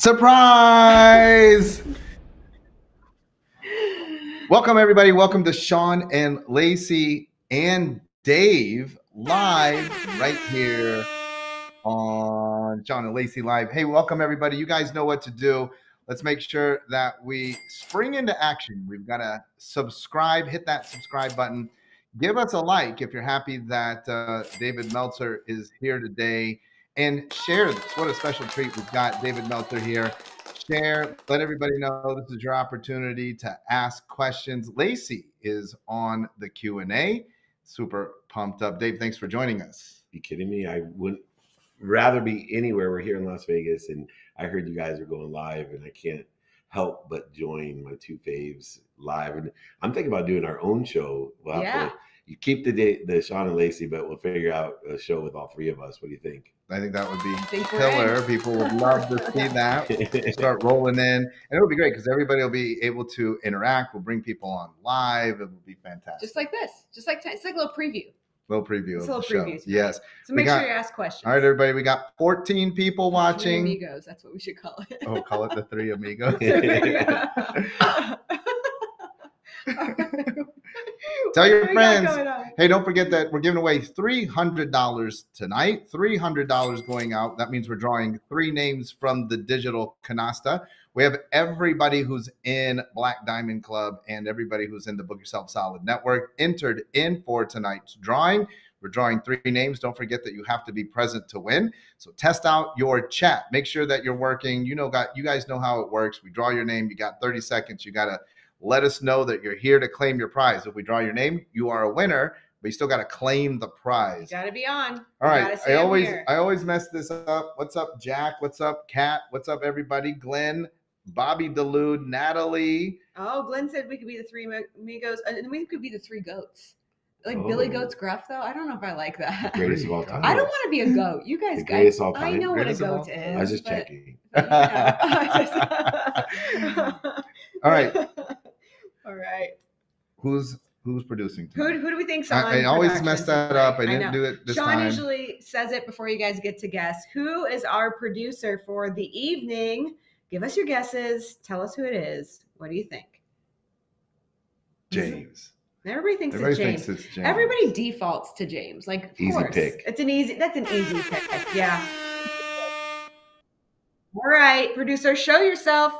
Surprise! Welcome, everybody. Welcome to Shawn and Lacey and Dave live right here on Shawn and Lacey Live. Hey, welcome, everybody. You guys know what to do. Let's make sure that we spring into action. We've got to subscribe, hit that subscribe button. Give us a like if you're happy that uh, David Meltzer is here today and share this. What a special treat we've got David Meltzer here. Share, let everybody know this is your opportunity to ask questions. Lacey is on the Q&A. Super pumped up. Dave, thanks for joining us. You kidding me? I wouldn't rather be anywhere. We're here in Las Vegas and I heard you guys are going live and I can't help but join my two faves live. And I'm thinking about doing our own show. We'll Yeah. to, you keep the date, the Shawn and Lacey, but we'll figure out a show with all three of us. What do you think? I think that would be killer. People would love to see that. Start rolling in, and it'll be great because everybody will be able to interact. We'll bring people on live. It will be fantastic. Just like this. Just like it's like a little preview. little preview Just of a the little show. preview. Yes. So make got- sure you ask questions. All right, everybody. We got 14 people Three watching. amigos. That's what we should call it. Oh, call it the three amigos. Tell your What do we got friends. Hey, don't forget that we're giving away $300 tonight. $300 going out. That means we're drawing three names from the digital canasta. We have everybody who's in Black Diamond Club and everybody who's in the Book Yourself Solid Network entered in for tonight's drawing. We're drawing three names. Don't forget that you have to be present to win. So test out your chat. Make sure that you're working. You know, got you guys know how it works. We draw your name. You got 30 seconds. You gotta let us know that you're here to claim your prize. If we draw your name, you are a winner, but you still got to claim the prize. Gotta be on. All right. I always. I always mess this up. What's up, Jack? What's up, Kat? What's up, everybody? Glenn, Bobby Delude, Natalie. Oh, Glenn said we could be the three mi- amigos, uh, and we could be the three goats. Like oh. Billy Oh. Goat's gruff, though. I don't know if I like that. Greatest of all time. I don't want to be a goat. You guys, guys, I time? know what a Greatest of all goat is. I was just but- checking. but, you know, just- All right. All right. Who's who's producing? Who, tonight? who do we think? I. I always mess that tonight? up. I didn't know. do it this Shawn time. usually says it before you guys get to guess. Who is our producer for the evening? Give us your guesses. Tell us who it is. What do you think? James. Everybody thinks Everybody it's James. thinks it's James. Everybody defaults to James. Like, of Easy course. pick. It's an easy. That's an easy pick. Yeah. All right, producer, show yourself.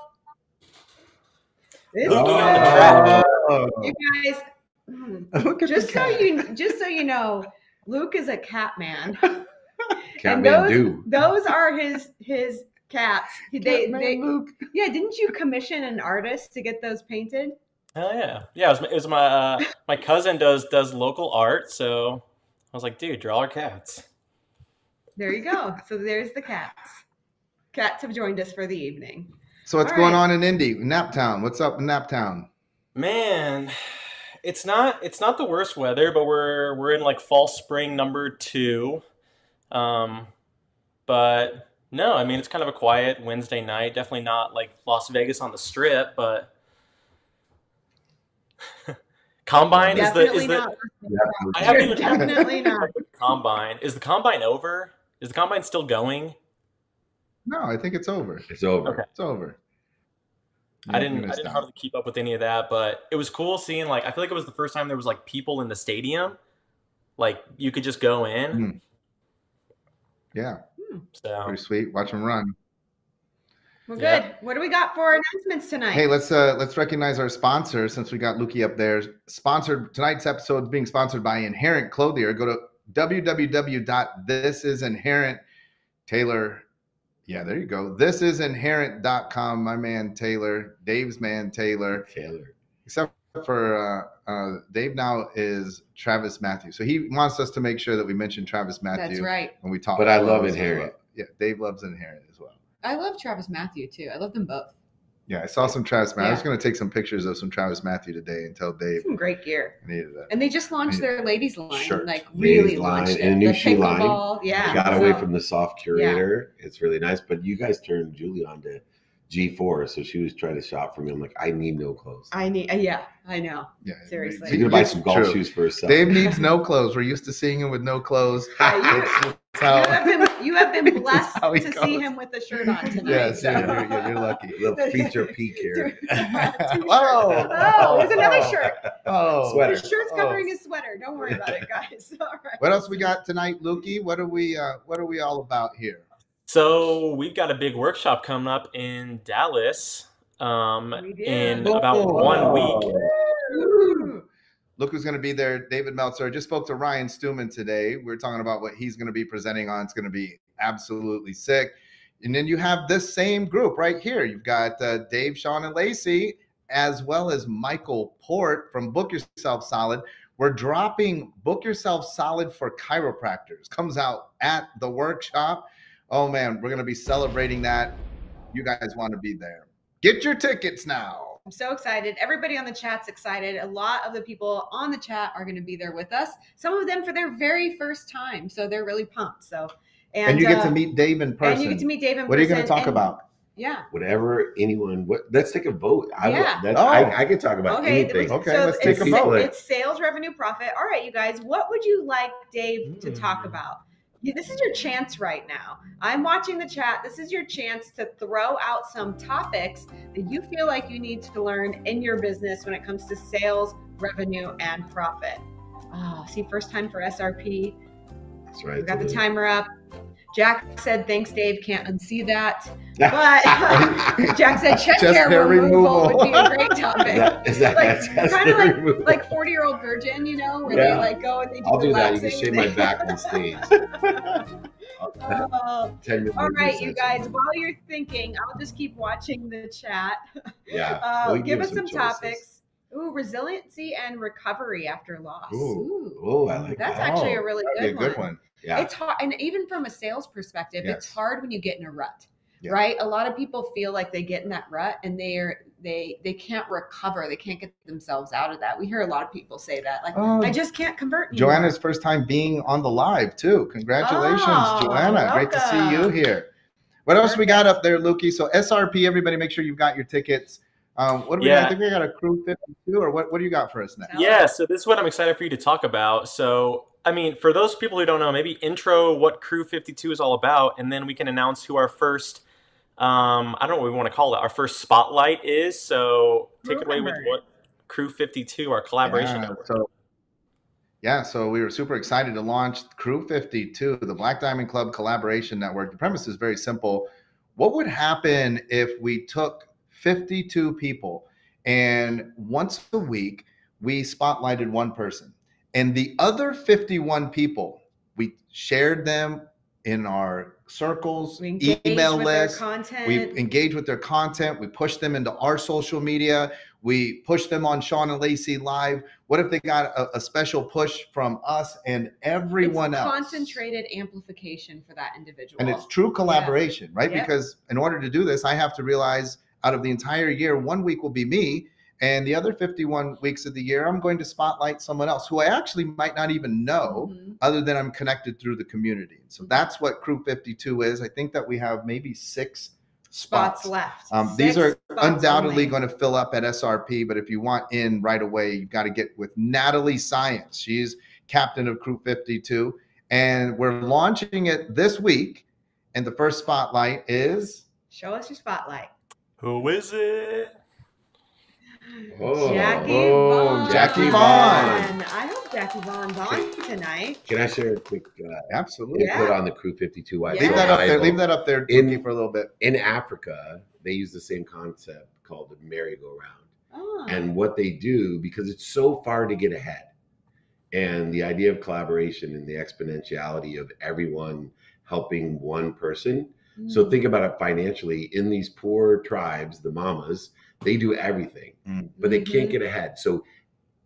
This Oh. Guy. Oh, You guys, hmm, just so cat. you just so you know, Luke is a cat man. Catman those, do. those are his his cats. They, Catman they Luke. yeah. Didn't you commission an artist to get those painted? Hell yeah, yeah. It was, my- it was my uh, my cousin does does local art, so I was like, dude, draw our cats. There you go. So there's the cats. Cats have joined us for the evening. So what's All going right. on in Indy, Naptown? What's up in Naptown? Man, it's not it's not the worst weather, but we're we're in like fall spring number two. Um, but no, I mean it's kind of a quiet Wednesday night. Definitely not like Las Vegas on the Strip, but Combine is the Definitely is the not. I haven't even Definitely not. Combine is the Combine over? Is the Combine still going? No, I think it's over. It's over. Okay. It's over. I didn't I didn't out. hardly keep up with any of that, but it was cool seeing like I feel like it was the first time there was like people in the stadium. Like you could just go in. Hmm. Yeah, So pretty sweet. Watch them run. Well, good. Yeah. What do we got for announcements tonight? Hey, let's uh let's recognize our sponsor since we got Lukey up there. Sponsored tonight's episode is being sponsored by Inherent Clothier. Go to www.thisisinherent Taylor. Yeah, there you go. This is inherent.com. My man Taylor, Dave's man Taylor. Taylor. Except for uh, uh, Dave now is Travis Matthew. So he wants us to make sure that we mention Travis Matthew That's right. when we talk. But I love clothes Inherent. well. Yeah, Dave loves Inherent as well. I love Travis Matthew too. I love them both. Yeah, I saw some Travis Matthew. I was going to take some pictures of some Travis Matthew today and tell Dave Some great gear. I needed that. And they just launched their ladies line. Shirt. Like Ladies really line launched and a new the shoe line. pickleball. Yeah. Got away from the soft curator. It's really nice. But you guys turned Julie on to G/FORE, so she was trying to shop for me. I'm like, I need no clothes. I need. uh, yeah, I know. Yeah, Seriously. She's gonna buy some golf true. shoes for herself. Dave needs no clothes. We're used to seeing him with no clothes. Yeah, you- It's just You have been you have been blessed how he to see him with a shirt on tonight. Yes, so. you're, you're, you're lucky. little feature peek here. Whoa! Oh, there's another shirt. Oh, Sweater. His shirt's Oh. covering his sweater. Don't worry about it, guys. All right. What else we got tonight, Lukey? What are we? Uh, what are we all about here? So we've got a big workshop coming up in Dallas um, We do. in about one week. Ooh. Look who's going to be there. David Meltzer. I just spoke to Ryan Stuman today. We are talking about what he's going to be presenting on. It's going to be absolutely sick. And then you have this same group right here. You've got uh, Dave, Shawn, and Lacey, as well as Michael Port from Book Yourself Solid. We're dropping Book Yourself Solid for chiropractors. Comes out at the workshop. Oh man, we're going to be celebrating that. You guys want to be there. Get your tickets now. I'm so excited. Everybody on the chat's excited. A lot of the people on the chat are going to be there with us. Some of them for their very first time, so they're really pumped. So, and, And, you get uh, to meet Dave in person. And you get to meet Dave in person. what are you going to talk and- about? Yeah. Whatever anyone, what, let's take a vote. I, Yeah. would, that's, Oh. I, I can talk about Okay. anything. Okay, so let's take a vote. It's sales revenue profit. All right, you guys. What would you like Dave to talk Hmm. about? This is your chance right now. I'm watching the chat. This is your chance to throw out some topics that you feel like you need to learn in your business when it comes to sales, revenue, and profit. Oh, see, first time for SRP. That's right. We got the timer up. Jack said, "Thanks, Dave. Can't unsee that." But Jack said, "Chest, Chest hair, hair removal, removal. would be a great topic." That, is that, Like, that's kinda like- removal? like 40 year old virgin, you know, where Yeah. they like go and they do I'll do that. You can shave my back on stage. 10 all right, you guys. While you're thinking, I'll just keep watching the chat. Yeah. Uh, give us some choices. topics. Ooh, resiliency and recovery after loss. Ooh. Oh, I like That's that. actually a really good, a good one. one. Yeah. It's hard, and even from a sales perspective, it's hard when you get in a rut, Yeah. right? A lot of people feel like they get in that rut and they're they they can't recover. They can't get themselves out of that. We hear a lot of people say that, like, Oh, I just can't convert. Anymore. Joanna's first time being on the live too. Congratulations, Oh, Joanna. Great to see you here. What else we got up there, Lukey? So SRP, everybody, make sure you've got your tickets. Um, what do we got? Yeah. I think we got a crew 52, or what? What do you got for us next? Yeah, so this is what I'm excited for you to talk about. So, I mean, for those people who don't know, maybe intro what Crew 52 is all about, and then we can announce who our first, um, I don't know what we want to call it, our first spotlight is. So, take it away with what Crew 52, our collaboration Yeah, network. so yeah, so we were super excited to launch Crew 52, the Black Diamond Club collaboration network. The premise is very simple. What would happen if we took 52 people and once a week we spotlighted one person and the other 51 people we shared them in our circles, email with their lists, content. we engage with their content. We push them into our social media. We push them on Sean and Lacey live. What if they got a, a special push from us and everyone it's else? concentrated amplification for that individual. And it's true collaboration, right? Yep. Because in order to do this, I have to realize out of the entire year, one week will be me. And the other 51 weeks of the year, I'm going to spotlight someone else who I actually might not even know Mhm. other than I'm connected through the community. So that's what Crew 52 is. I think that we have maybe six spots spots. left. Um, these are undoubtedly only. going to fill up at SRP, but if you want in right away, you've got to get with Natalie Science. She's captain of Crew 52, and we're launching it this week. And the first spotlight is Show us your spotlight. Who is it? Oh, Jackie boom, Vaughn. Jackie Vaughn. I hope Jackie Vaughn's on tonight. Can I share a quick uh, absolutely. Yeah. input on the Crew 52? Why it's Leave that up there. Leave that up there In- Dookie, for a little bit. In Africa, they use the same concept called the merry-go-round. Oh. and what they do because it's so far to get ahead and the idea of collaboration and the exponentiality of everyone helping one person so Mm. think about it financially in these poor tribes the mamas they do everything but they can't Mhm. get ahead so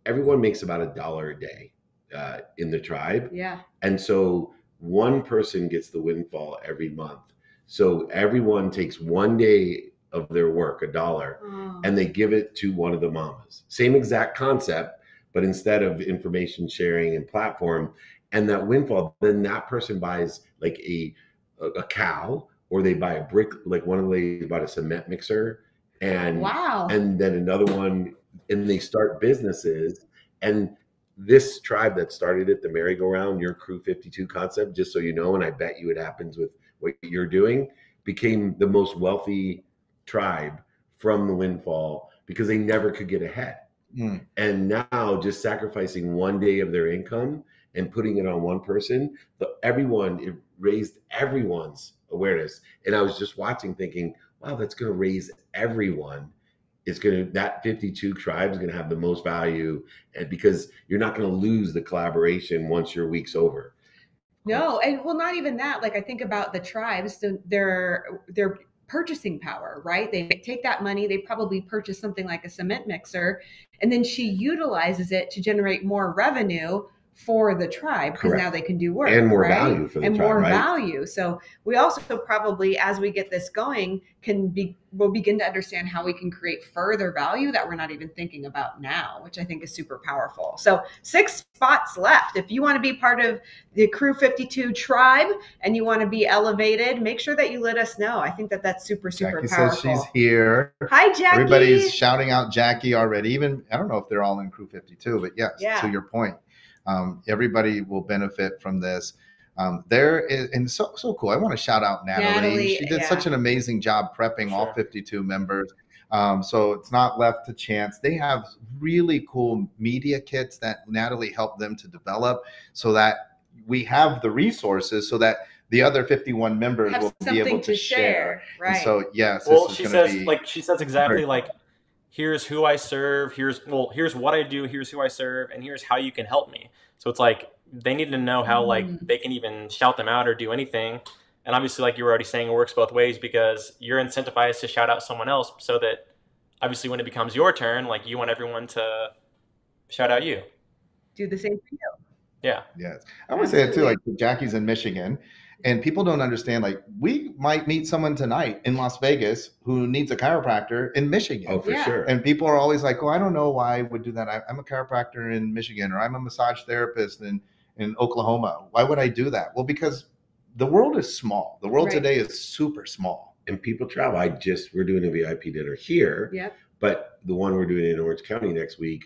everyone makes about a dollar a day uh, in the tribe Yeah. and so one person gets the windfall every month so everyone takes one day of their work a dollar Oh. and they give it to one of the mamas. Same exact concept, but instead of information sharing and platform, and that windfall, then that person buys like a, a cow or they buy a brick. Like one of the ladies bought a cement mixer, and wow. and then another one, and they start businesses. And this tribe that started it, the merry-go-round, your Crew 52 concept, just so you know, and I bet you it happens with what you're doing, became the most wealthy tribe from the windfall because they never could get ahead. Mm. And now just sacrificing one day of their income and putting it on one person, but everyone, it raised everyone's awareness. And I was just watching thinking, wow, that's going to raise everyone. It's going to, that 52 tribes going to have the most value and because you're not going to lose the collaboration once your week's over. No, and well, not even that. Like I think about the tribes, so their their purchasing power, right? They take that money, they probably purchase something like a cement mixer, and then she utilizes it to generate more revenue for the tribe because now they can do work And more right? value for the and tribe, more right? value. So we also probably, as we get this going, can be we'll begin to understand how we can create further value that we're not even thinking about now, which I think is super powerful. So six spots left. If you want to be part of the Crew 52 tribe and you want to be elevated, make sure that you let us know. I think that that's super super Jackie powerful. says she's here. Hi, Jackie. Everybody's shouting out Jackie already. Even I don't know if they're all in Crew 52, but yes, Yeah. to your point, um, everybody will benefit from this. Um, there is, and so so cool. I want to shout out Natalie. Natalie, she did yeah. such an amazing job prepping all 52 members. Um, so it's not left to chance. They have really cool media kits that Natalie helped them to develop, so that we have the resources, so that the other 51 members have will be able to, to, share. And Right. so yes, Well, this is she says be like she says exactly very like here's who I serve, here's well, here's what I do, here's who I serve, and here's how you can help me. So it's like they need to know how like Mm. they can even shout them out or do anything. And obviously, like you were already saying, it works both ways because you're incentivized to shout out someone else so that obviously when it becomes your turn, like you want everyone to shout out you. do the same for you. Yeah. Yes. I would say it too. Like Jackie's in Michigan, and people don't understand. Like we might meet someone tonight in Las Vegas who needs a chiropractor in Michigan. Oh, for Yeah. sure. And people are always like, well, I don't know why I would do that. I, I'm a chiropractor in Michigan, or I'm a massage therapist in in Oklahoma. Why would I do that? Well, because the world is small. The world Right. today is super small. and people travel. I just, we're doing a VIP dinner here. Yep. But the one we're doing in Orange County next week,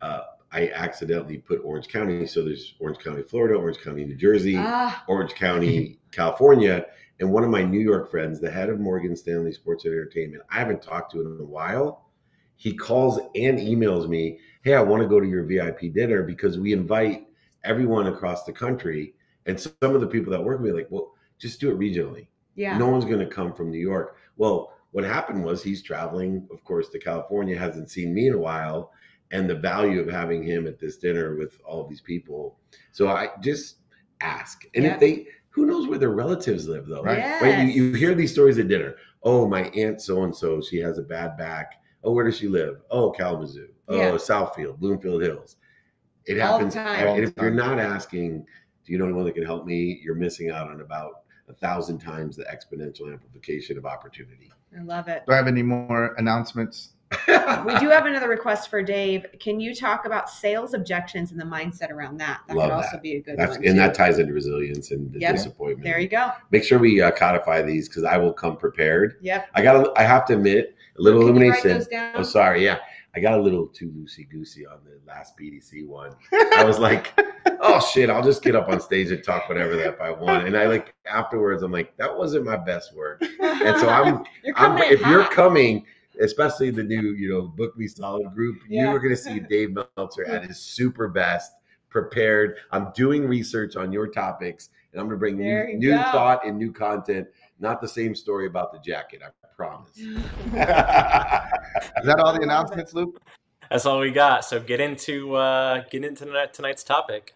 uh, I accidentally put Orange County. So there's Orange County, Florida, Orange County, New Jersey, Ah, Orange County, California. And one of my New York friends, the head of Morgan Stanley Sports and Entertainment, I haven't talked to him in a while. He calls and emails me, Hey, I want to go to your VIP dinner because we invite everyone across the country. And some of the people that work with me are like, Well, just do it regionally yeah. no one's going to come from New York. Well, what happened was he's traveling, of course, to California, hasn't seen me in a while, and the value of having him at this dinner with all these people. So I just ask, and Yeah. if they, who knows where their relatives live though, Right. Right? You, you hear these stories at dinner. Oh, my aunt so and so, she has a bad back. Oh, where does she live? Oh, Kalamazoo. Oh, Yeah. Southfield, Bloomfield Hills. It All the happens. time. And if you're not asking, do you know anyone that can help me? You're missing out on about a thousand times the exponential amplification of opportunity. I love it. Do I have any more announcements? We do have another request for Dave. Can you talk about sales objections and the mindset around that? That Love could also that. be a good That's, one. and too. that ties into resilience and the Yep. disappointment. there you go. Make sure we uh, codify these because I will come prepared. Yep. I got. I have to admit, a little Can illumination. down? Oh, sorry. Yeah, I got a little too loosey goosey on the last BDC one. I was like, oh shit, I'll just get up on stage and talk whatever that I want. And I like afterwards, I'm like, that wasn't my best work. And so I'm, You're I'm if you're coming, especially the new, you know, Book Me Solid group, Yeah. you are going to see Dave Meltzer at his super best, prepared. I'm doing research on your topics, and I'm going to bring There new, new thought and new content. Not the same story about the jacket, I promise. Is that all the announcements, Luke? That's all we got. So get into uh, get into tonight- tonight's topic.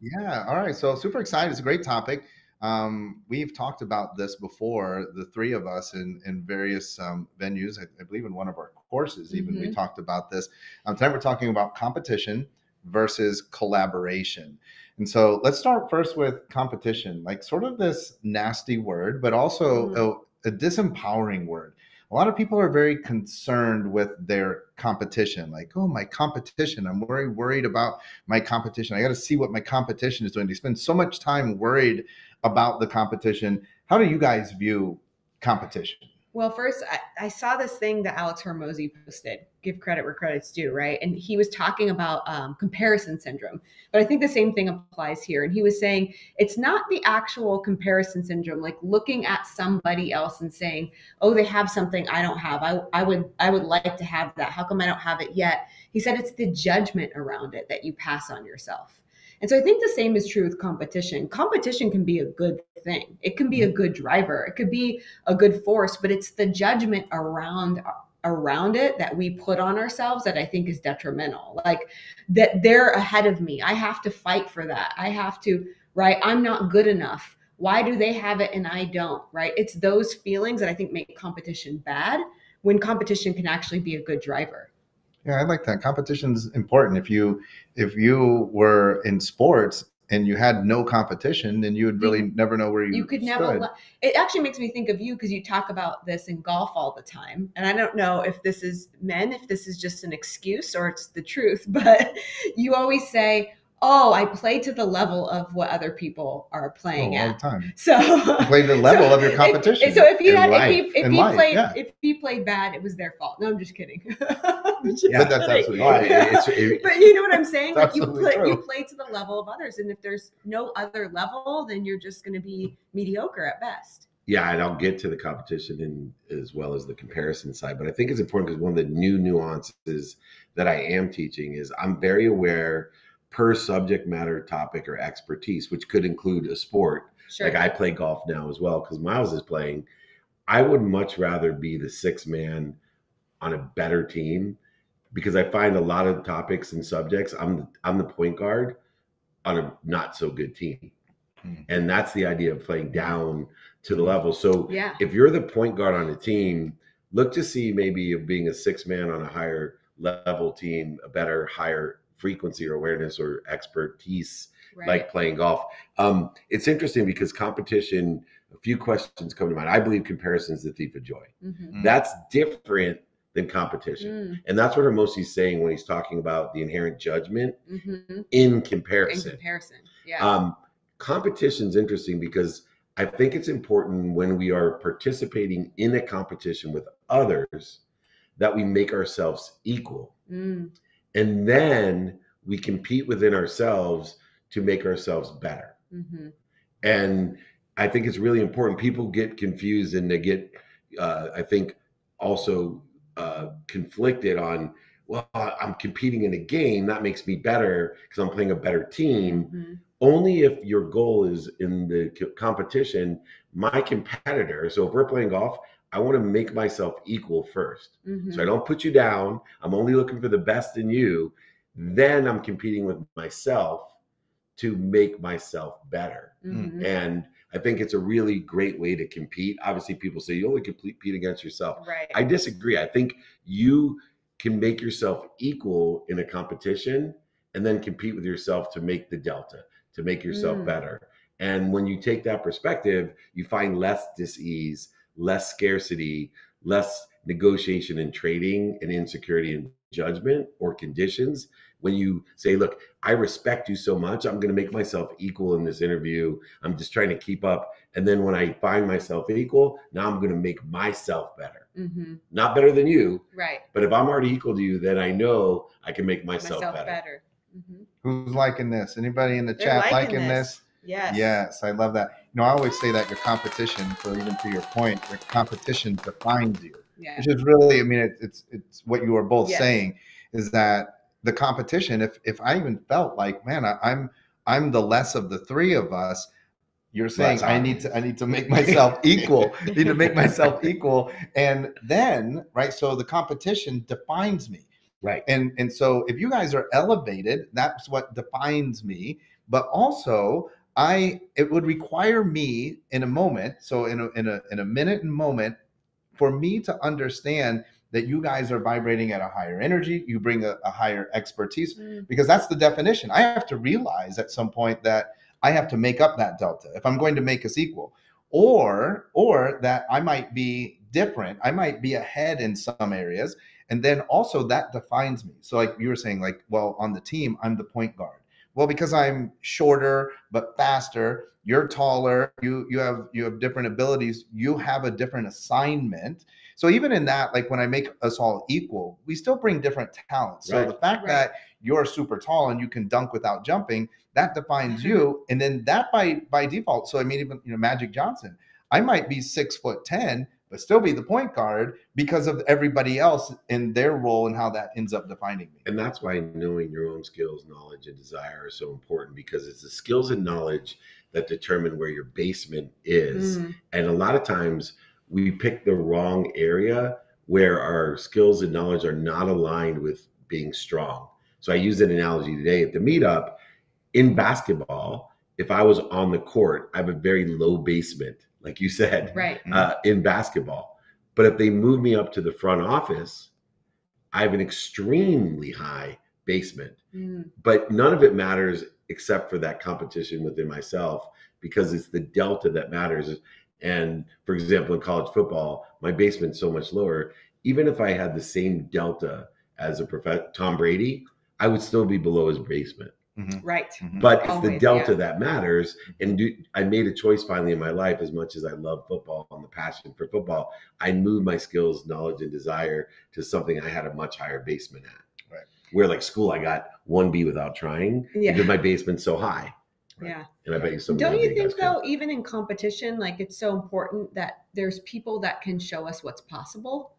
Yeah. All right. So super excited. It's a great topic. Um, we've talked about this before, the three of us in, in various um, venues. I, I believe in one of our courses, even we Mhm. talked about this. Um, tonight we're talking about competition versus collaboration. And so let's start first with competition, like sort of this nasty word, but also a, a disempowering word. a lot of people are very concerned with their competition. Like, oh, my competition. I'm very worried about my competition. I got to see what my competition is doing. They spend so much time worried about the competition. How do you guys view competition? Well, first, I, I, saw this thing that Alex Hormozi posted. Give credit where credit's due, right? And he was talking about um, comparison syndrome. But I think the same thing applies here. And he was saying it's not the actual comparison syndrome, like looking at somebody else and saying, "Oh, they have something I don't have. I, I would I would like to have that. How come I don't have it yet?" He said it's the judgment around it that you pass on yourself. And so I think the same is true with competition. Competition can be a good thing. It can be a good driver. It could be a good force, but it's the judgment around around it that we put on ourselves that I think is detrimental. Like that they're ahead of me. I have to fight for that. I have to, right? I'm not good enough. Why do they have it and I don't, right? It's those feelings that I think make competition bad when competition can actually be a good driver. Yeah, I like that. Competition is important. If you if you were in sports and you had no competition, then you would really you, never know where you. You could stood. never. It actually makes me think of you because you talk about this in golf all the time, and I don't know if this is men, if this is just an excuse or it's the truth, but you always say, oh, I play to the level of what other people are playing oh, all at. the time. So play the level so of your competition. If, so if you had, life. if he, if he life, played, yeah. if he played bad, it was their fault. No, I'm just kidding. I'm just yeah, kidding. that's absolutely right. It, but you know what I'm saying? Like you play, true. you play to the level of others, and if there's no other level, then you're just going to be mediocre at best. Yeah, and I'll get to the competition and as well as the comparison side, but I think it's important because one of the new nuances that I am teaching is I'm very aware per subject matter topic or expertise, which could include a sport. Sure. Like I play golf now as well because Miles is playing. I would much rather be the six man on a better team because I find a lot of topics and subjects I'm the, I'm the point guard on a not so good team. Mm-hmm. And that's the idea of playing down to the level. So yeah. if you're the point guard on a team, look to see maybe of being a six man on a higher level team, a better, higher frequency or awareness or expertise right. like playing golf. Um, it's interesting because competition, a few questions come to mind. I believe comparison is the thief of joy. Mm-hmm. That's different than competition. Mm. And that's what Hormozi's saying when he's talking about the inherent judgment mm-hmm. in comparison. In comparison, yeah. Um, competition is interesting because I think it's important when we are participating in a competition with others that we make ourselves equal. Mm and then we compete within ourselves to make ourselves better mm-hmm. and i think it's really important people get confused and they get uh, i think also uh, conflicted on well i'm competing in a game that makes me better because i'm playing a better team mm-hmm. only if your goal is in the competition my competitor so if we're playing golf I want to make myself equal 1st mm-hmm. So I don't put you down. I'm only looking for the best in you. Then I'm competing with myself to make myself better. Mm-hmm. And I think it's a really great way to compete. Obviously, people say you only compete against yourself. Right. I disagree. I think you can make yourself equal in a competition and then compete with yourself to make the delta, to make yourself mm. better. And when you take that perspective, you find less dis-ease less scarcity, less negotiation and trading and insecurity and judgment or conditions when you say look i respect you so much i'm going to make myself equal in this interview i'm just trying to keep up and then when i find myself equal now i'm going to make myself better mm-hmm. not better than you right but if i'm already equal to you then i know i can make myself, myself better, better. Mm-hmm. who's liking this anybody in the They're chat liking, liking this? this? Yes. Yes, I love that. You know, I always say that your competition, so even to your point, your competition defines you. Yeah. Which is really, I mean, it, it's it's what you are both yes. saying is that the competition. If if I even felt like, man, I, I'm I'm the less of the three of us, you're saying I need to I need to make myself equal. need to make myself equal. And then, right, so the competition defines me. Right. And and so if you guys are elevated, that's what defines me. But also I it would require me in a moment, so in a in a in a minute and moment, for me to understand that you guys are vibrating at a higher energy, you bring a, a higher expertise, mm. because that's the definition. I have to realize at some point that I have to make up that delta if I'm going to make us equal. or or that I might be different. I might be ahead in some areas, and then also that defines me. So like you were saying, like well on the team I'm the point guard. Well, because I'm shorter but faster, you're taller, you you have you have different abilities, you have a different assignment. So even in that, like when I make us all equal, we still bring different talents. So Right. the fact Right. that you're super tall and you can dunk without jumping, that defines you. And then that by by default. So I mean, even you know, Magic Johnson, I might be six foot ten, but still be the point guard because of everybody else and their role and how that ends up defining me. And that's why knowing your own skills, knowledge, and desire are so important because it's the skills and knowledge that determine where your basement is. Mm, And a lot of times we pick the wrong area where our skills and knowledge are not aligned with being strong. So I used an analogy today at the meetup. In basketball, if I was on the court, I have a very low basement, like you said, right. uh, in basketball. But if they move me up to the front office, I have an extremely high basement. Mm, but none of it matters except for that competition within myself because it's the delta that matters. And for example in college football my basement's so much lower. Even if i had the same delta as a prof- tom brady i would still be below his basement Mhm, right. mhm. but it's the delta yeah. that matters and do, i made a choice finally in my life as much as i love football and the passion for football i moved my skills knowledge and desire to something i had a much higher basement at Right. where like school i got one b without trying Yeah. because my basement's so high Yeah. and i bet you some of Don't you think guys can. though, even in competition, like it's so important that there's people that can show us what's possible,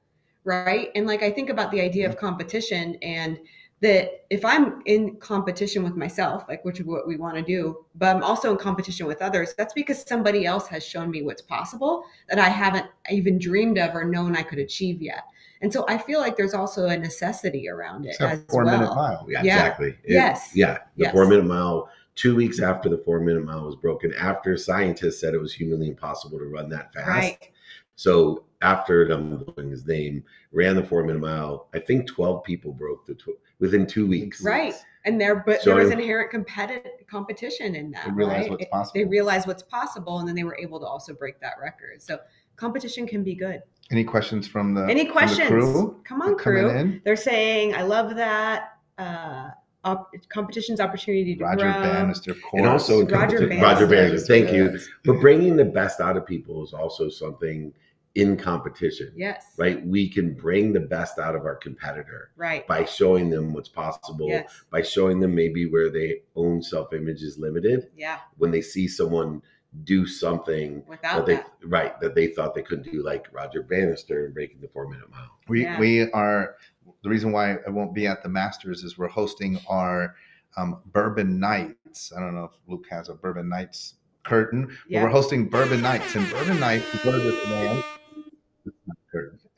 right? And like I think about the idea of competition and that if I'm in competition with myself, like which is what we want to do, but I'm also in competition with others, that's because somebody else has shown me what's possible that I haven't even dreamed of or known I could achieve yet. And so I feel like there's also a necessity around it as four well. minute mile. yeah, Yeah. exactly It- Yes. yeah the Yes. four minute mile two weeks after the four minute mile was broken after scientists said it was humanly impossible to run that fast Right. So after I'm blowing his name, ran the four minute mile. I think 12 people broke the tw- within two weeks. Right. And there, but So there was inherent competitive competition in that. They realize right? what's It- possible. They realized what's possible, and then they were able to also break that record. So competition can be good. Any questions from the Any from the questions? crew Come on, crew. in? They're saying, "I love that." Uh, op- competition's opportunity to Roger grow. Bannister, of course. And also Roger competi- Bannister. Roger Bannister, thank you. Yes. But bringing the best out of people is also something in competition, Yes. right? We can bring the best out of our competitor Right. by showing them what's possible, Yes. by showing them maybe where their own self image is limited. Yeah. When they see someone do something Without that they that. right that they thought they couldn't do, like Roger Bannister and breaking the four minute mile. We Yeah. we are the reason why I won't be at the Masters is we're hosting our um, Bourbon Nights. I don't know if Luke has a Bourbon Nights curtain, but we're hosting Bourbon Nights. And Bourbon Nights, we go to this ranch.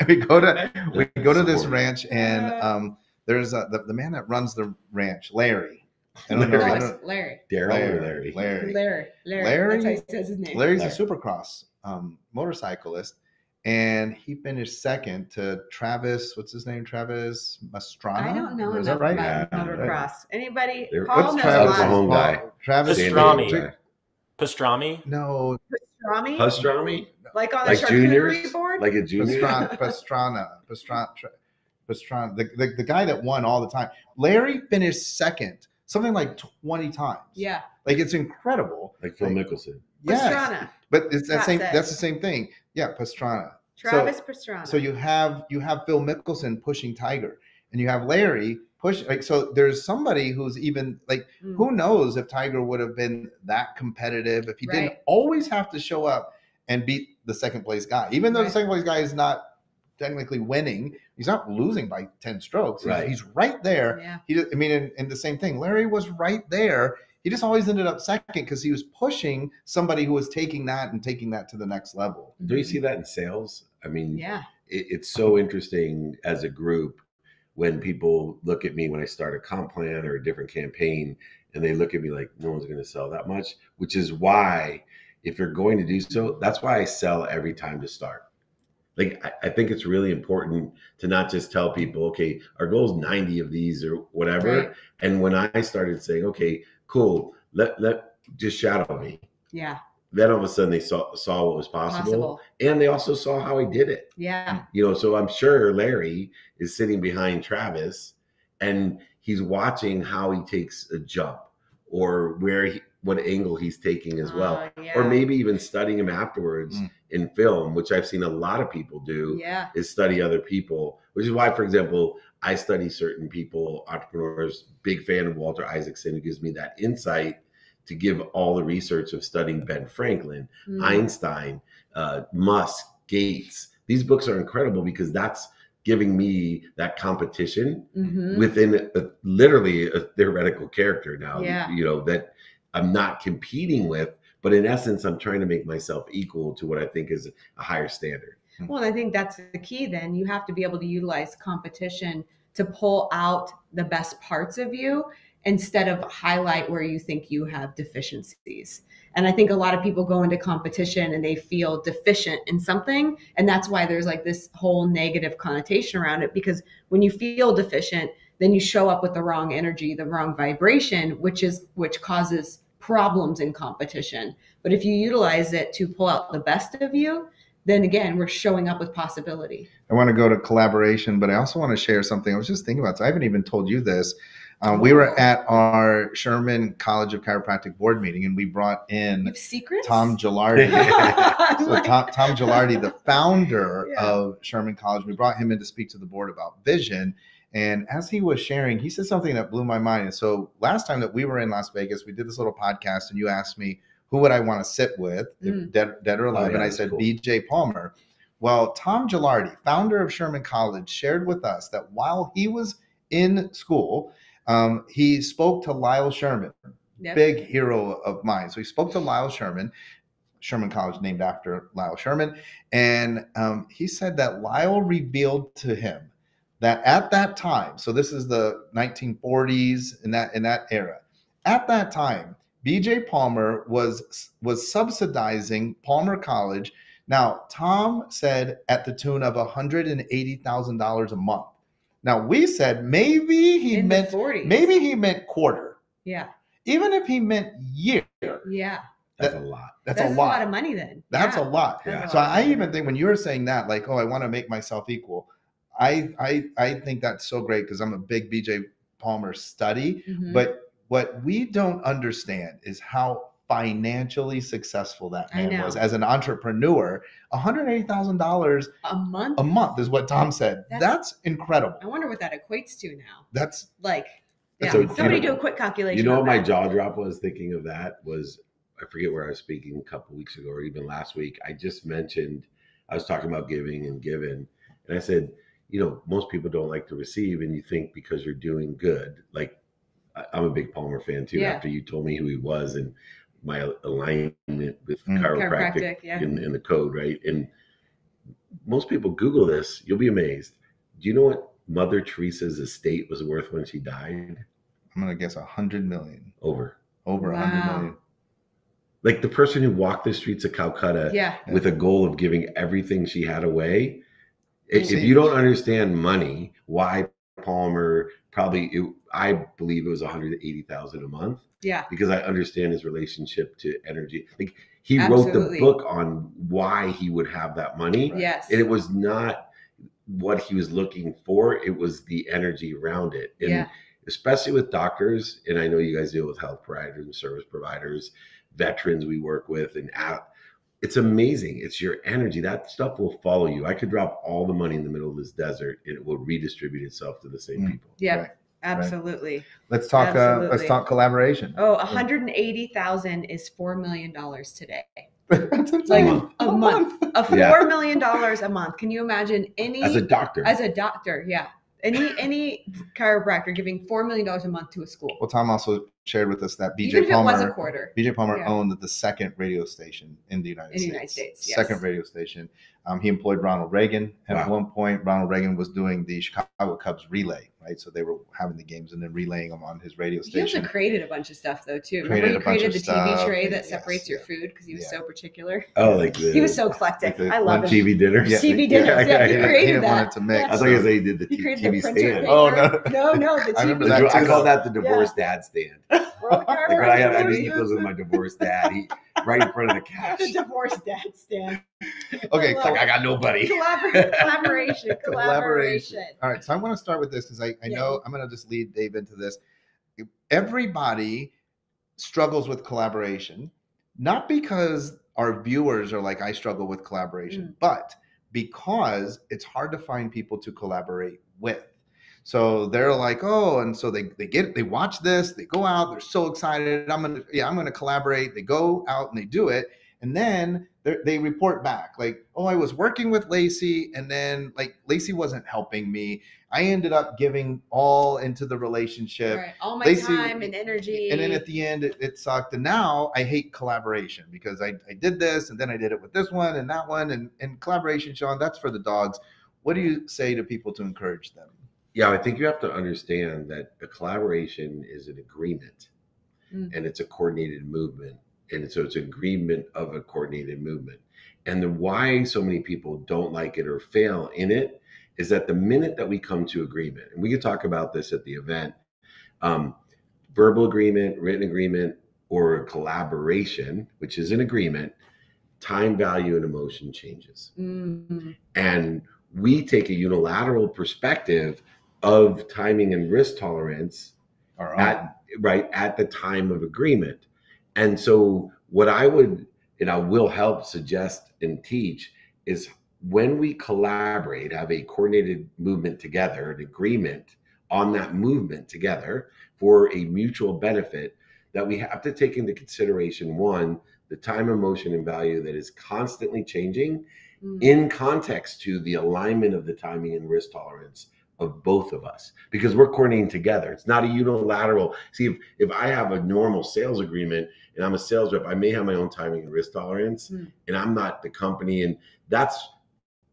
We go to we go to this ranch, and um, there's a, the, the man that runs the ranch, Larry. I don't know. No, I it's don't, Larry. Daryl Larry. Larry? Larry. Larry. Larry. Larry? That's how he says his name. Larry's Larry. a supercross um, motorcyclist, and he finished second to Travis. What's his name? Travis Mastrana. I don't know Is that right? Yeah, about motocross. Anybody? There- Paul What's knows Travis? a lot. Guy. Travis Pastrami. Pastrami. No, Pastrami? Pastrami? Like on the Like charcuterie juniors? board? Like a junior? Pastrana, Pastrana, Pastrana, Pastrana, the, the, the guy that won all the time. Larry finished second, something like 20 times. yeah. Like it's incredible. Like Phil Mickelson. Yes. Pastrana. But it's that That's same it. that's the same thing. Yeah, Pastrana. Travis Pastrana. So you have you have Phil Mickelson pushing Tiger, and you have Larry push like so. There's somebody who's even like Mm. who knows if Tiger would have been that competitive if he didn't always have to show up and beat the second place guy, even though the second place guy is not technically winning. He's not losing by ten strokes. He's, Right. he's right there. Yeah. He, I mean, and, and the same thing. Larry was right there. He just always ended up second because he was pushing somebody who was taking that and taking that to the next level. Do you see that in sales? I mean, Yeah. it, it's so interesting as a group when people look at me when I start a comp plan or a different campaign and they look at me like no one's going to sell that much, which is why if you're going to do so, that's why I sell every time to start. Like I, I think it's really important to not just tell people, okay, our goal is 90 of these or whatever. Right. And when I started saying, okay, cool, let let just shadow me. Yeah. then all of a sudden they saw saw what was possible, Possible. and they also saw how he did it. Yeah. You know, so I'm sure Larry is sitting behind Travis, and he's watching how he takes a jump or where he, what angle he's taking as well, Oh, yeah. or maybe even studying him afterwards Mm. in film, which I've seen a lot of people do Yeah. is study other people, which is why, for example, I study certain people, entrepreneurs, big fan of Walter Isaacson, who gives me that insight to give all the research of studying Ben Franklin, Mm. Einstein, uh, Musk, Gates. These books are incredible because that's giving me that competition Mhm. within a, literally a theoretical character now, Yeah. you know, that I'm not competing with, but in essence, I'm trying to make myself equal to what I think is a higher standard. Hmm. Well, I think that's the key then. You have to be able to utilize competition to pull out the best parts of you instead of highlight where you think you have deficiencies. And I think a lot of people go into competition and they feel deficient in something. And that's why there's like this whole negative connotation around it. Because when you feel deficient, then you show up with the wrong energy, the wrong vibration, which is which causes problems in competition. But if you utilize it to pull out the best of you, then again, we're showing up with possibility. I want to go to collaboration, but I also want to share something. I was just thinking about. So I haven't even told you this. Um, we were at our Sherman College of Chiropractic board meeting, and we brought in have secrets? Tom Gelardi. So Tom, Tom Gelardi, the founder Yeah. of Sherman College, we brought him in to speak to the board about vision. And as he was sharing, he said something that blew my mind. And so last time that we were in Las Vegas, we did this little podcast, and you asked me who would I want to sit with, Mm. dead, dead or alive, yeah, and I said cool. B.J. Palmer. Well, Tom Gelardi, founder of Sherman College, shared with us that while he was in school, um, he spoke to Lyle Sherman, Yep. big hero of mine. So he spoke to Lyle Sherman, Sherman College named after Lyle Sherman, and um, he said that Lyle revealed to him that at that time, so this is the 1940s in that in that era, at that time, BJ Palmer was was subsidizing Palmer College. Now, Tom said at the tune of $180,000 a month. Now, we said maybe he in meant maybe he meant quarter. Yeah. Even if he meant year, Yeah. That's a lot. that's, That's a lot. of money then. That's yeah. a lot. A So lot I even think when you were saying that, like, oh, I want to make myself equal. I I I think that's so great because I'm a big BJ Palmer study. Mhm. But what we don't understand is how financially successful that man was as an entrepreneur. $180,000 a month. a month is what Tom said. That's- That's incredible. I wonder what that equates to now. That's Like, yeah. So, you Somebody know- do a quick calculation. You know on what my that. jaw drop was thinking of that was I forget where I was speaking a couple weeks ago or even last week. I just mentioned I was talking about giving and giving, and I said, you know, most people don't like to receive, and you think because you're doing good. Like I- I'm a big Palmer fan too. Yeah. After you told me who he was and my alignment with Mm. chiropractic, Chiropractic, yeah. in, in the code, right? And most people Google this, you'll be amazed. Do you know what Mother Teresa's estate was worth when she died? I'm gonna guess a hundred million. Over. Over a Wow. hundred million. Like the person who walked the streets of Calcutta Yeah. with a goal of giving everything she had away. I- If you don't understand money, why Palmer probably, it, I believe it was 180,000 a month Yeah. because I understand his relationship to energy. Like he Absolutely. wrote the book on why he would have that money. Yes. And it was not what he was looking for, it was the energy around it. And Yeah. especially with doctors, and I know you guys deal with health providers and service providers, veterans we work with, and out. It's amazing. It's your energy. That stuff will follow you. I could drop all the money in the middle of this desert and it will redistribute itself to the same Mm. people. yeah. Right. Absolutely. Let's talk. Uh, let's talk collaboration. Oh, 180,000 is $4 million today. That's Like month. a month. A $4 Yeah. million dollars a month. Can you imagine any As a doctor, as a doctor, yeah. Any any chiropractor giving $4 million a month to a school. Well, Tom also shared with us that BJ if was a Palmer. quarter. BJ Palmer Yeah. owned the second radio station in the United In States. United States, yes. Second radio station. Um, he employed Ronald Reagan. At Wow. one point, Ronald Reagan was doing the Chicago Cubs relay, right? So they were having the games and then relaying them on his radio station. He also created a bunch of stuff though too. Created Remember a he bunch created of the TV stuff, tray that yes, separates your yeah. food because he was Yeah. so particular. oh, like the, He was so eclectic. Like the I love on him. TV dinners. Yeah. TV Yeah, dinners. yeah, Yeah, yeah, he created He didn't want that. it to mix. I thought you were he did the He t- TV the stand. paper. Oh, no. no, no, the I remember that I call that the divorced dad stand. Roll Like I have, I chiropractor. eat those with my divorced dad. He right in front of the cash. the divorce dad stand. Okay, Hello. Like I got nobody. Collaboration, Collaboration. collaboration. All right, so I want to start with this because I, I Yeah. know I'm going to just lead Dave into this. Everybody struggles with collaboration, not because our viewers are like, I struggle with collaboration, Mm. but because it's hard to find people to collaborate with. So they're like, oh, and so they, they get they watch this, they go out, they're so excited. I'm gonna yeah, I'm gonna collaborate. They go out and they do it, and then they they report back like, oh, I was working with Lacey, and then like Lacey wasn't helping me. I ended up giving all into the relationship. Right. All my Lacey- time and energy. And then at the end, it, it sucked. And now I hate collaboration because I, I did this and then I did it with this one and that one. And, and collaboration, Shawn, that's for the dogs. What do you say to people to encourage them? Yeah, I think you have to understand that a collaboration is an agreement Mm. and it's a coordinated movement. And so it's agreement of a coordinated movement. And the why so many people don't like it or fail in it is that the minute that we come to agreement, and we could talk about this at the event, um, verbal agreement, written agreement, or a collaboration, which is an agreement, time, value, and emotion changes Mm. and we take a unilateral perspective of timing and risk tolerance at right at the time of agreement and so what i would and i will help suggest and teach is when we collaborate have a coordinated movement together an agreement on that movement together for a mutual benefit that we have to take into consideration one the time emotion and value that is constantly changing Mm. in context to the alignment of the timing and risk tolerance of both of us because we're coordinating together. It's not a unilateral. See, if, if I have a normal sales agreement and I'm a sales rep, I may have my own timing and risk tolerance, Mm. and I'm not the company, and that's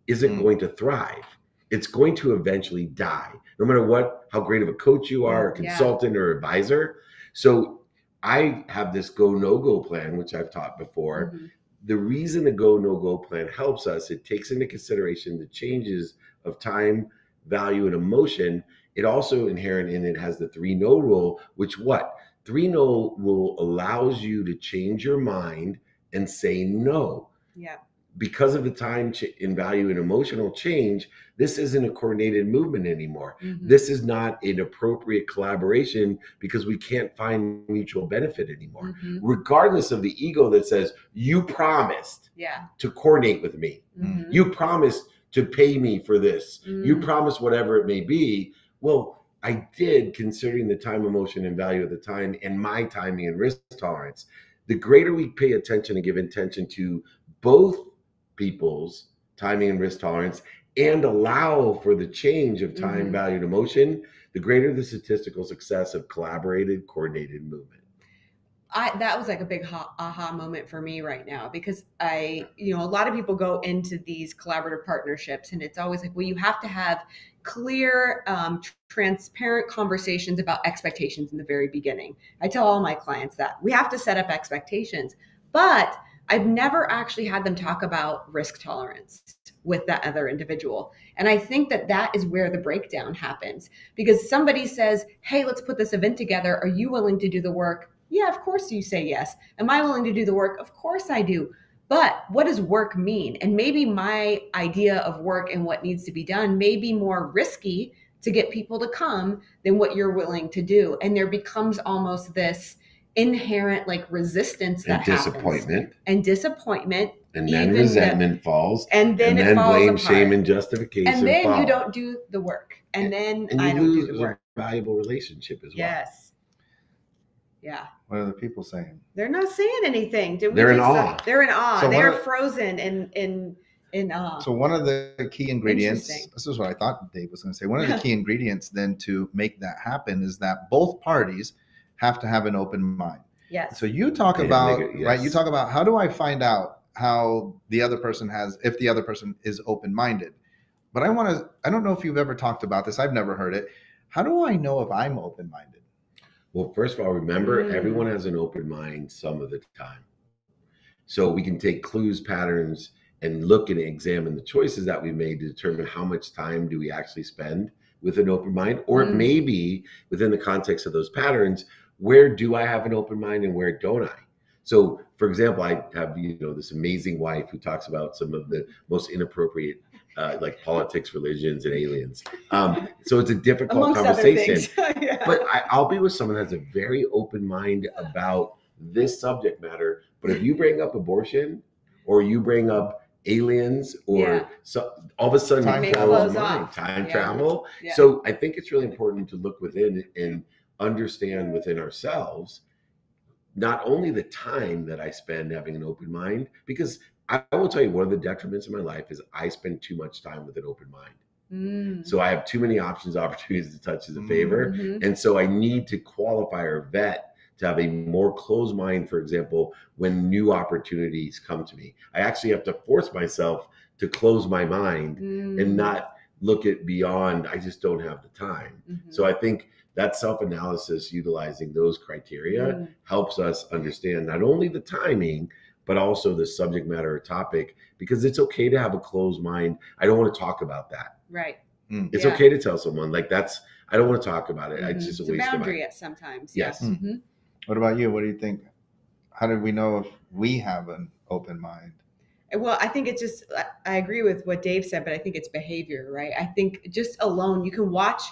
isn't Mm. going to thrive. It's going to eventually die, no matter what, how great of a coach you are, Yeah. consultant or advisor. So I have this go no go plan, which I've taught before Mhm. the reason the go no go plan helps us it takes into consideration the changes of time value and emotion it also inherent in it has the three no rule which what three no rule allows you to change your mind and say no Yeah. because of the time ch- in value and emotional change this isn't a coordinated movement anymore Mhm. this is not an appropriate collaboration because we can't find mutual benefit anymore Mhm. regardless of the ego that says you promised Yeah. to coordinate with me Mhm. you promised to pay me for this. You promise whatever it may be. Well i did considering the time emotion and value of the time and my timing and risk tolerance. The greater we pay attention and give attention to both people's timing and risk tolerance and allow for the change of time Mhm. value and emotion the greater the statistical success of collaborated coordinated movement I that was like a big ha- aha moment for me right now because I, you know, a lot of people go into these collaborative partnerships and it's always like, well, you have to have clear, um, tr- transparent conversations about expectations in the very beginning. I tell all my clients that we have to set up expectations, but I've never actually had them talk about risk tolerance with that other individual. And I think that that is where the breakdown happens because somebody says, Hey, let's put this event together. Are you willing to do the work? Yeah, of course you say yes. Am I willing to do the work? Of course I do. But what does work mean? And maybe my idea of work and what needs to be done may be more risky to get people to come than what you're willing to do. And there becomes almost this inherent like resistance that and disappointment and disappointment and then resentment falls and then and it then falls blame apart. shame and justification and then follow. you don't do the work and then and i you don't do the work valuable relationship as well yes yeah What are the people saying? they're not saying anything Did we They're in just, uh, awe. they're in awe So they're what are- frozen in in in awe So one of the key ingredients, this is what I thought Dave was going to say. One of the key ingredients then to make that happen is that both parties have to have an open mind. yes So you talk Yeah, about make it- right. You talk about how do I find out how the other person has if the other person is open minded. But I want to. I don't know if you've ever talked about this. I've never heard it. How do I know if I'm open minded? Well first of all remember Mm. everyone has an open mind some of the time so we can take clues patterns and look and examine the choices that we made to determine how much time do we actually spend with an open mind or Mm. maybe within the context of those patterns where do i have an open mind and where don't i So, for example, I have you know this amazing wife who talks about some of the most inappropriate, uh, like politics, religions, and aliens. Um, so it's a difficult Amongst conversation. Yeah. But I, I'll be with someone that's a very open mind about this subject matter. But if you bring up abortion, or you bring up aliens, or Yeah. so all of a sudden Time travel. blows Blows mind. Time Yeah. travel. Yeah. So I think it's really important to look within and understand within ourselves not only the time that I spend having an open mind, because I will tell you one of the detriments in my life is I spend too much time with an open mind. Mm. So I have too many options, opportunities to touch as a favor. Mhm. And so I need to qualify or vet to have a more closed mind, for example, when new opportunities come to me. I actually have to force myself to close my mind Mm. and not look at beyond. I just don't have the time. Mhm. So I think that self analysis, utilizing those criteria, Mm. helps us understand not only the timing, but also the subject matter or topic, because it's okay to have a closed mind. I don't want to talk about that. Right. It's Yeah. okay to tell someone, like, that's, I don't want to talk about it. Mhm. It's just a It's a waste of boundary my at sometimes. Yes. Yeah. Mhm. What about you? What do you think? How do we know if we have an open mind? Well, I think it's just, I- I agree with what Dave said, but I think it's behavior, right? I think just alone, you can watch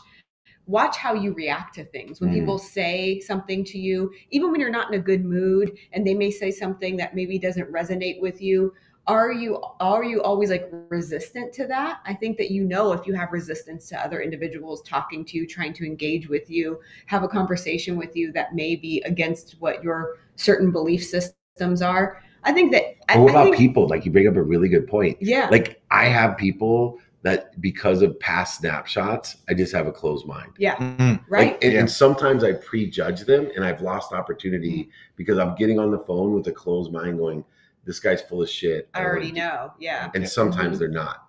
watch how you react to things when Mm. people say something to you even when you're not in a good mood and they may say something that maybe doesn't resonate with you are you are you always like resistant to that i think that you know if you have resistance to other individuals talking to you trying to engage with you have a conversation with you that may be against what your certain belief systems are i think that I, But what I about think, people? Like, you bring up a really good point. yeah Like, I have people that because of past snapshots, I just have a closed mind. yeah Mm. right Like, and, Yeah. and sometimes I prejudge them and I've lost opportunity because I'm getting on the phone with a closed mind going, this guy's full of shit. i don't already wanna do-" know yeah And sometimes they're not.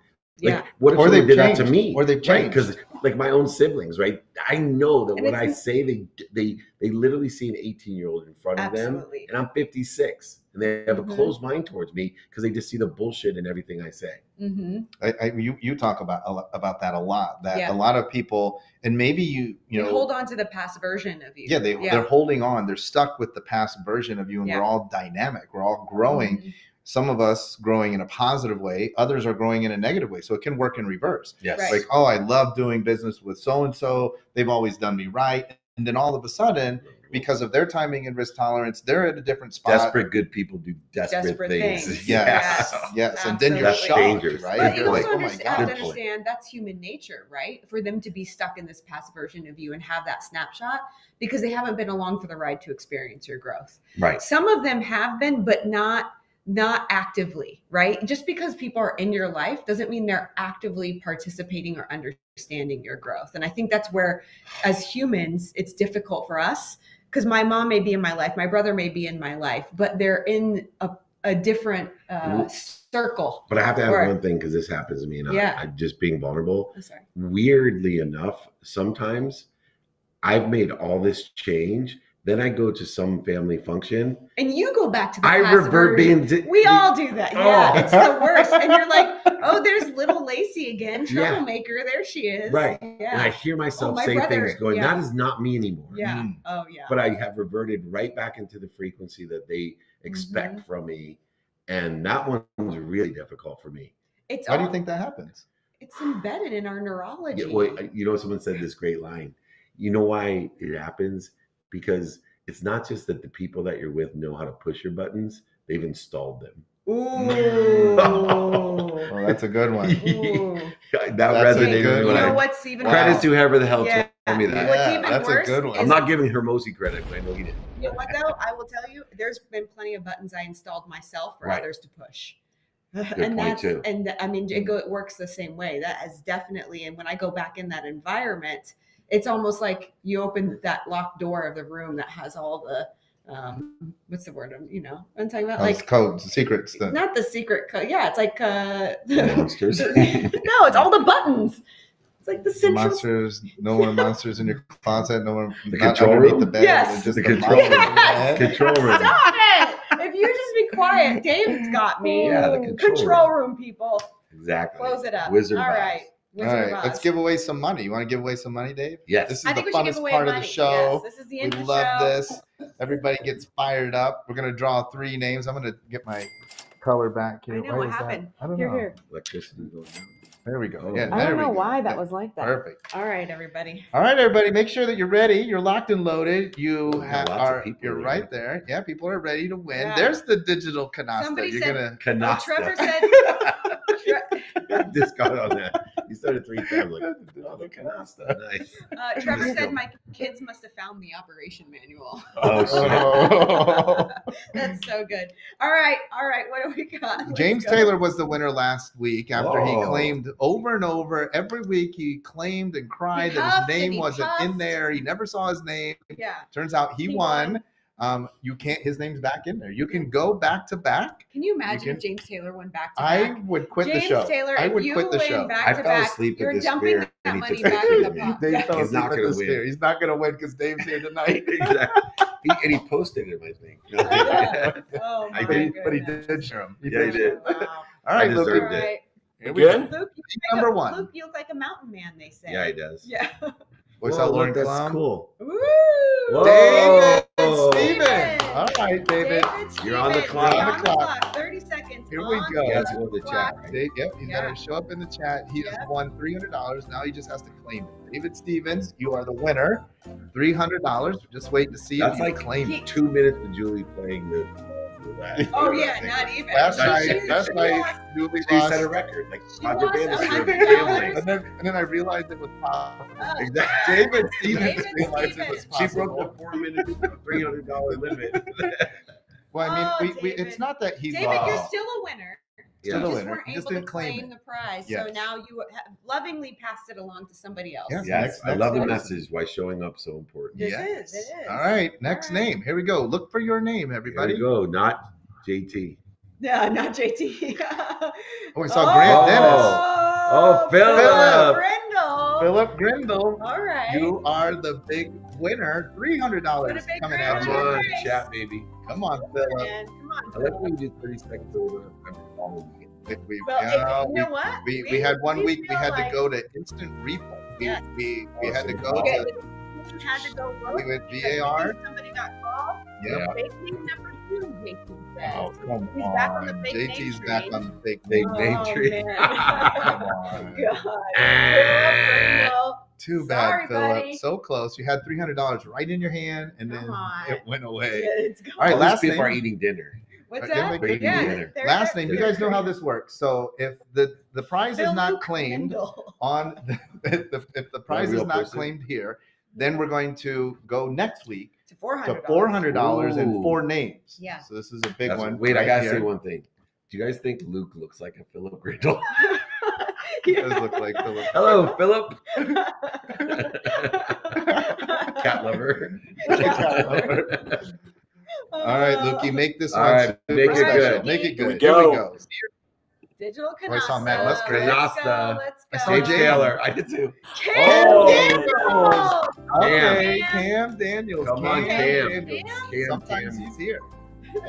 Like, yeah what if Or they've did that to me? Or they've Right, changed. because like my own siblings, right? I know that And when I say they they they literally see an 18 year old in front of them, and I'm 56, and they have Mhm. a closed mind towards me because they just see the bullshit in everything I say. hmm I, I, you you talk about about that a lot. That Yeah. a lot of people, and maybe you you know, hold on to the past version of you yeah, they they're holding on. They're stuck with the past version of you, and Yeah. we're all dynamic. We're all growing. Mhm. Some of us growing in a positive way. Others are growing in a negative way. So it can work in reverse. Yes. Right. Like, oh, I love doing business with so and so. They've always done me right. And then all of a sudden, because of their timing and risk tolerance, they're at a different spot. desperate good people do desperate, Desperate things. things. Yes, Yes, yes, and then you're That's shocked, dangerous. right? But you You're point. like, oh my understand, have to point. understand that's human nature, right? For them to be stuck in this past version of you and have that snapshot because they haven't been along for the ride to experience your growth. Right. Some of them have been, but not not actively, right? Just because people are in your life doesn't mean they're actively participating or understanding your growth. And I think that's where as humans it's difficult for us because my mom may be in my life, my brother may be in my life, but they're in a, a different uh, circle. But I have to add one thing because this happens to me, and Yeah. I, I just being vulnerable. Sorry. Weirdly enough, sometimes I've made all this change. Then I go to some family function. And you go back to the I revert version. being. We all do that. Yeah, Oh. it's the worst. And you're like, oh, there's little Lacey again, Yeah. troublemaker. There she is. Right. And I hear myself Oh, my say brother, things going, yeah. that is not me anymore. Yeah. Mm. Oh, yeah. But I have reverted right back into the frequency that they expect Mm-hmm. from me. And that one's really difficult for me. it's Why do you think that happens? it's embedded in our neurology? Yeah, well, you know, someone said this great line. You know why it happens? Because it's not just that the people that you're with know how to push your buttons; they've installed them. Ooh. Oh, that's a good one. Ooh. that That's a resonated good when You know I what's even Wow. credit to whoever the hell Yeah. told me that. What's Yeah, even that's a good one. I'm not giving Hormozi credit, but I know he did. You know what though? I will tell you, there's been plenty of buttons I installed myself for Right. others to push. point, and that's too. and th- I mean it, go, it works the same way. That is definitely and when I go back in that environment, it's almost like you open that locked door of the room that has all the um what's the word you know I'm talking about Those like codes, secrets. The, not the secret code. Yeah, it's like uh Monsters. no, it's all the buttons. It's like the central monsters. No more monsters in your closet. No more The control room? the bed. Yes. Just The the control monsters in room. your head. Control room. Stop it! If you just be quiet, David's got me. Yeah, the control control room people. Exactly. Close it up. Wizard All vibes. right. All Wizard right, of let's give away some money. You want to give away some money, Dave? Yes. This is I the think we give funnest away part money. of the show. Yes, this is the we end of the love show. this. Everybody gets fired up. We're gonna draw three names. I'm gonna get my color back here. I here. know Where what is that? happened. I don't Here, know. here. Electricity going down. There we go. Oh. Yeah, I don't know go. why that was like that. Perfect. All right, everybody. All right, everybody, make sure that you're ready. You're locked and loaded. You have, are. people you're here. right there. Yeah, people are ready to win. Yeah. There's the digital canasta. Somebody you're said- gonna Canasta. Trevor said. Tre- Just got on that. You started three times like, oh, the canasta. Nice. uh, Trevor said my kids must have found the operation manual. Oh, shit. That's so good. All right, all right. What do we got? Let's James go. Taylor was the winner last week after he claimed over and over every week he claimed and cried He that his name wasn't in there. He never saw his name. Yeah. Turns out he, He won. won. Um, you can't his name's back in there. You can go back to back. Can you imagine can- if James Taylor went back to back? I would quit James the show. Taylor, I if would you quit the win show. back I fell back, asleep at you're the dumping that and he money took back in the of pot. Dave fell He's not at gonna the win. Sphere. He's not gonna win because Dave's here tonight. exactly. He, and he posted it, I think. Oh my I but, he, did, but he did show him. Yeah, he did. Wow. All I right, Luke. deserved All it. Here We we go. Luke, you Number look- one. Luke, you look like a mountain man. They say. Yeah, he does. Yeah. Voice Whoa, out look, Lauren that's Clown. cool. Woo! Whoa. David Whoa. Steven. Steven. All right, David. You're on the clock. you're On on the the clock. clock. 30 seconds. Here we go. He the has to go to the chat. clock. Dave, yep, he's Yeah. gonna show up in the chat. He Yeah. has won three hundred dollars. Now he just has to claim it. David Stevens, you are the winner. Three hundred dollars. Just wait to see That's if you like claim he- it. Two minutes with Julie playing the. The. Oh, yeah, not even. Last She- night, she- last she night, lost- She lost. set a record, like She Roger lost Bannister. $100. And then, and then I realized it was possible. Oh, Exactly. David Stevens David realized it was Stevens. She broke the four minute, three hundred dollar limit. Well, I mean, Oh, we, we, it's not that he's David, you're still a winner. Still you a just winner. weren't You just able to didn't claim claim the prize. Yes. So now you have lovingly passed it along to somebody else. Yes. Yes, Next- I next love the message. Why showing up so important. This Yes. is, it is. All right, next All right. name. Here we go. Look for your name, Here everybody. we go. Not JT. Yeah, not JT. Oh, I saw oh, Grant Dennis. Oh, oh Philip. Grindle. Philip Grindle. All right. You are the big winner. Three hundred dollars What coming grand at Come you. on, chat baby. Come on, Philip. Come on. I like when you do 30 seconds over. I'm following you. If we, Well, yeah, if, you we, know what? we, we had one we week we had like to go to instant replay. We, Yes. we, we had to go Okay, to we had to go we went VAR. Somebody got called. Yeah. Fake name number two, JT said. Oh, come He's back on the on. fake name JT's back train. on the fake Big name. name oh, tree. Come oh, on. God. Philip Too bad, Sorry, Philip. buddy. So close. You had three hundred dollars right in your hand, and then it went away. Yeah, it's gone. All right, All last these people name. are eating dinner. What's Yeah, that? they could dinner. they're- Last they're- name. You they're guys know how this works. So if the the prize is not claimed Grindle. on the, if the, if the prize is not person? claimed here, then we're going to go next week to to four hundred dollars and four names. Yeah. So this is a big That's- one. Wait, I gotta here. say one thing. Do you guys think Luke looks like a Philip Grindle? It does look like Philip. Hello, Philip. Cat lover. All right, Lukey, make this All one right, super make it special. good. Make it Here good. we Here we go. Go. Digital Oh, I saw Matt Canasta. Musgrave. Let's go. Let's I saw James Jay. Taylor. I did too. Cam Oh. oh. Daniels. Okay, Cam. Cam Daniels. Come on, Cam. Daniels. Cam, Sometimes Cam. he's here.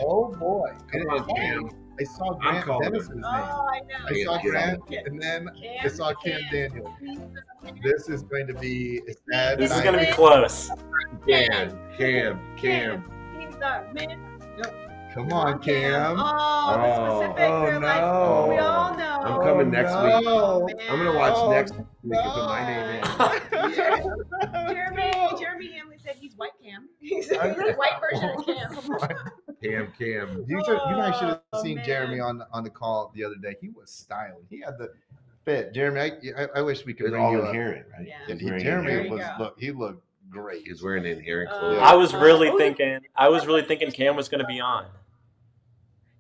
Oh boy. Come on, I- Cam. I saw I'm Grant calling Dennis's him. name. Oh, I know. I saw Cam. Grant, and then I saw Cam Daniels. This is going to be a sad This is gonna be close. Cam. Cam. Cam. He's the man. Come on, Cam. Oh, Oh. specifics Oh, are like no. we all know. I'm coming next Oh, week. no. Man. I'm gonna watch Oh, next week and put my name in. Jeremy, Jeremy Hamley said he's white Cam. He's, he's a white version of Cam. Cam. Cam. You, should, you guys should have Oh, seen man. Jeremy on on the call the other day. He was styling. He had the fit. Jeremy, I, I, I wish we could It's bring all you up. inherent, right? Yeah. And He's he, Jeremy There inherent. was look. He looked great. He's wearing inherent Uh. I was really Oh. thinking. I was really thinking Cam was gonna be on.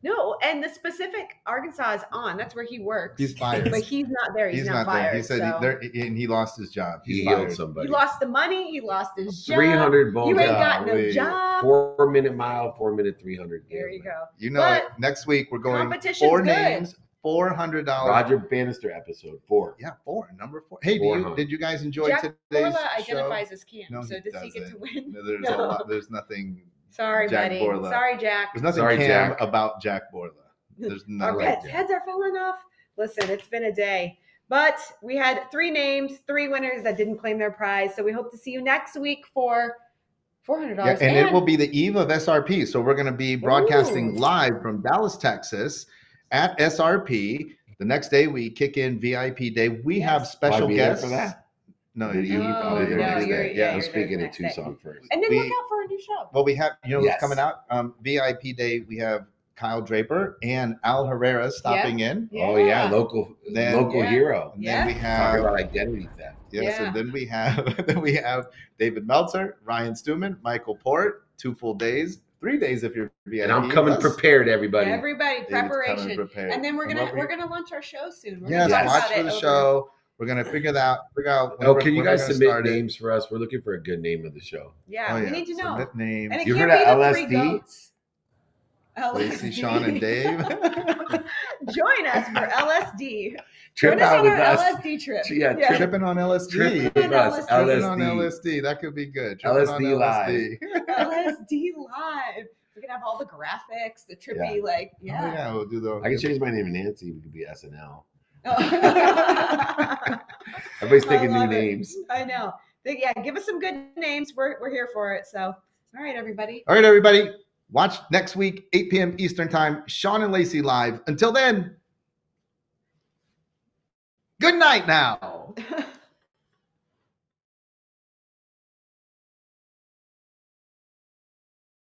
No, and the specific Arkansas is on. That's where he works. He's fired. But he's not there. He's, He's not, not fired. there. He said so. he, there, and he lost his job. he He's healed fired. somebody. He lost the money. He lost his job. 300 bones. You ain't got no we- job. Four minute mile, four minute, 300. There you go. You know But. Next week we're going competition's four good. names, four hundred dollars. Roger Bannister episode four. Yeah, four. Number four. Hey, do you, did you guys enjoy Jack today's Borla show? identifies as Cam. No, so he does he get to win? No, There's No. a lot. There's nothing. Sorry, Jack buddy. Borla. Sorry, Jack. There's nothing Sorry, Cam Jack. about Jack Borla. There's Our nothing. heads, heads are falling off. Listen, it's been a day. But we had three names, three winners that didn't claim their prize. So we hope to see you next week for four hundred Yeah, dollars. and it will be the eve of SRP. So we're going to be broadcasting Ooh. live from Dallas, Texas at SRP. The next day we kick in VIP day. We Yes. have special Will I be there guests for that? No, The you, eve? I'll Oh, be there no, next you're- day. yeah, I'm you're speaking there in next day. Tucson first. And then we- look out for a new show. Well, we have you know Yes. what's coming out. Um, VIP day. We have Kyle Draper and Al Herrera stopping in, Oh yeah, local Then- local Yeah. hero. and Yeah. then we Talk about identity theft. yes, Yeah. and then we have then we have David Meltzer, Ryan Stewman, Michael Port. Two full days, three days if you're VIP. And I'm coming plus prepared, everybody. Everybody, preparation. prepared. And then we're gonna what we're gonna launch our show soon. We're Yes, gonna Yes. watch for it the over- show. We're gonna figure that figure out. when Oh, we're- can you guys submit start it. names for us? We're looking for a good name of the show. Yeah, Oh, we need to know. Submit names. And it You can't heard be of the three LSD? goats. Lacey, Shawn, and Dave. Join us for LSD. Trip Join us out on with our us. LSD trip. Yeah, trip- Tripping on LSD. Trip Tripping with on us. LSD. Tripping on LSD. LSD. That could be good. Tripping on LSD live. LSD. LSD live. We can have all the graphics, the trippy, like, Oh, yeah. yeah, we'll do the. I can change my name to Nancy. We could be SNL. Oh. Everybody's I thinking new it. names. I know. But yeah, give us some good names. We're, we're here for it. So, all right, everybody. All right, everybody. Watch next week, 8 p.m. Eastern Time. Shawn and Lacey live. Until then, good night now.